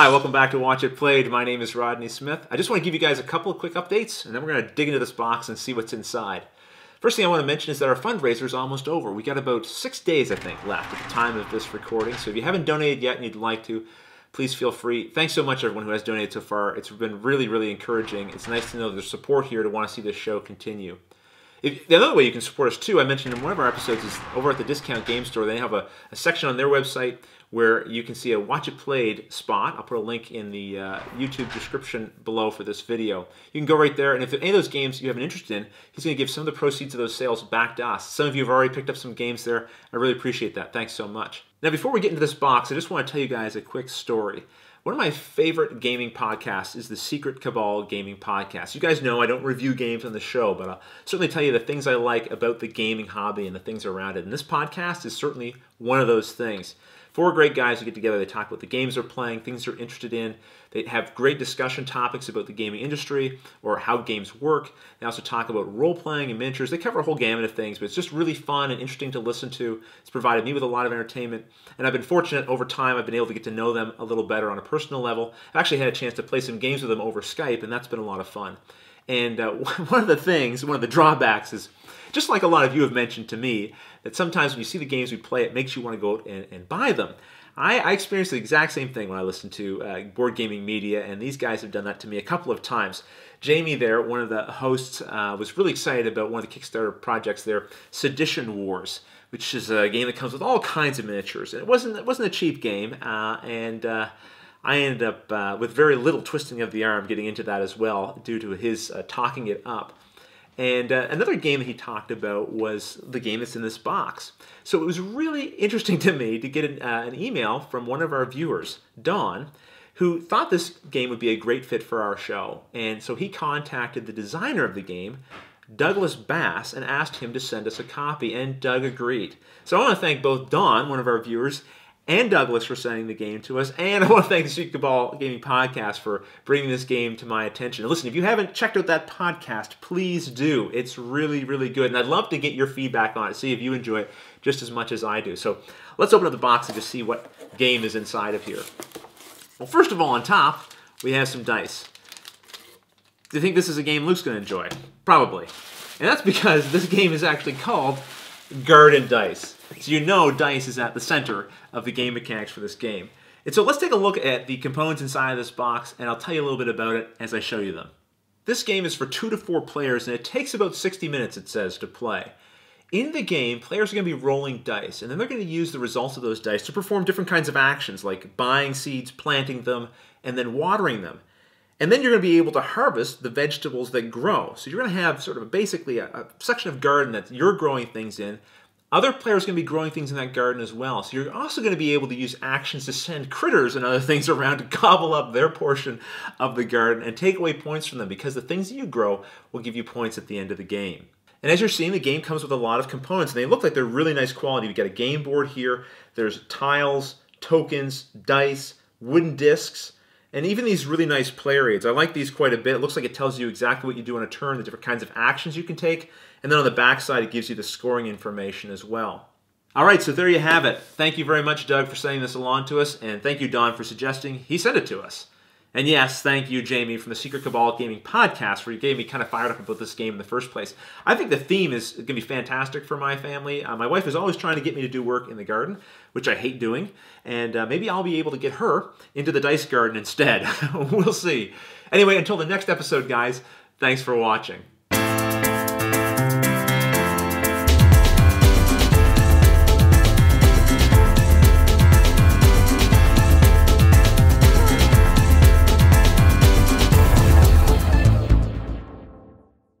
Hi, welcome back to Watch It Played. My name is Rodney Smith. I just want to give you guys a couple of quick updates, and then we're going to dig into this box and see what's inside. First thing I want to mention is that our fundraiser is almost over. We got about six days, I think, left at the time of this recording. So if you haven't donated yet and you'd like to, please feel free. Thanks so much, everyone who has donated so far. It's been really, really encouraging. It's nice to know there's support here to want to see this show continue. If, the other way you can support us too, I mentioned in one of our episodes, is over at the Discount Game Store. They have a, a section on their website where you can see a Watch It Played spot. I'll put a link in the uh, YouTube description below for this video. You can go right there, and if any of those games you have an interest in, he's going to give some of the proceeds of those sales back to us. Some of you have already picked up some games there. I really appreciate that. Thanks so much. Now, before we get into this box, I just want to tell you guys a quick story. One of my favorite gaming podcasts is the Secret Cabal Gaming Podcast. You guys know I don't review games on the show, but I'll certainly tell you the things I like about the gaming hobby and the things around it. And this podcast is certainly one of those things. Four great guys who get together. They talk about the games they're playing, things they're interested in. They have great discussion topics about the gaming industry or how games work. They also talk about role playing and miniatures. They cover a whole gamut of things, but it's just really fun and interesting to listen to. It's provided me with a lot of entertainment, and I've been fortunate over time. I've been able to get to know them a little better on a personal level. I've actually had a chance to play some games with them over Skype, and that's been a lot of fun. And uh, one of the things, one of the drawbacks is just like a lot of you have mentioned to me, that sometimes when you see the games we play, it makes you want to go out and, and buy them. I, I, experienced the exact same thing when I listened to uh, board gaming media, and these guys have done that to me a couple of times. Jamie, there, one of the hosts, uh, was really excited about one of the Kickstarter projects there, Sedition Wars, which is a game that comes with all kinds of miniatures. And it wasn't it wasn't a cheap game, uh, and uh, I ended up uh, with very little twisting of the arm getting into that as well due to his uh, talking it up. And uh, another game that he talked about was the game that's in this box. So it was really interesting to me to get an, uh, an email from one of our viewers, Don, who thought this game would be a great fit for our show. And so he contacted the designer of the game, Douglas Bass, and asked him to send us a copy, and Doug agreed. So I want to thank both Don, one of our viewers, and Douglas for sending the game to us. And I want to thank the Secret Cabal Gaming Podcast for bringing this game to my attention. And listen, if you haven't checked out that podcast, please do. It's really, really good. And I'd love to get your feedback on it, see if you enjoy it just as much as I do. So let's open up the box and just see what game is inside of here. Well, first of all, on top, we have some dice. Do you think this is a game Luke's going to enjoy? Probably. And that's because this game is actually called Garden Dice. So you know dice is at the center of the game mechanics for this game. And so let's take a look at the components inside of this box, and I'll tell you a little bit about it as I show you them. This game is for two to four players, and it takes about 60 minutes, it says, to play. In the game, players are going to be rolling dice, and then they're going to use the results of those dice to perform different kinds of actions, like buying seeds, planting them, and then watering them. And then you're going to be able to harvest the vegetables that grow. So you're going to have sort of basically a, a section of garden that you're growing things in, other players are going to be growing things in that garden as well. So you're also going to be able to use actions to send critters and other things around to gobble up their portion of the garden and take away points from them because the things that you grow will give you points at the end of the game. And as you're seeing, the game comes with a lot of components, and they look like they're really nice quality. We've got a game board here. There's tiles, tokens, dice, wooden discs, and even these really nice player aids. I like these quite a bit. It looks like it tells you exactly what you do on a turn, the different kinds of actions you can take, and then on the back side, it gives you the scoring information as well. All right, so there you have it. Thank you very much, Doug, for sending this along to us, and thank you, Don, for suggesting he sent it to us. And yes, thank you, Jamie, from the Secret Cabal Gaming podcast, for you getting me kind of fired up about this game in the first place. I think the theme is going to be fantastic for my family. Uh, my wife is always trying to get me to do work in the garden, which I hate doing, and uh, maybe I'll be able to get her into the dice garden instead. we'll see. Anyway, until the next episode, guys, thanks for watching.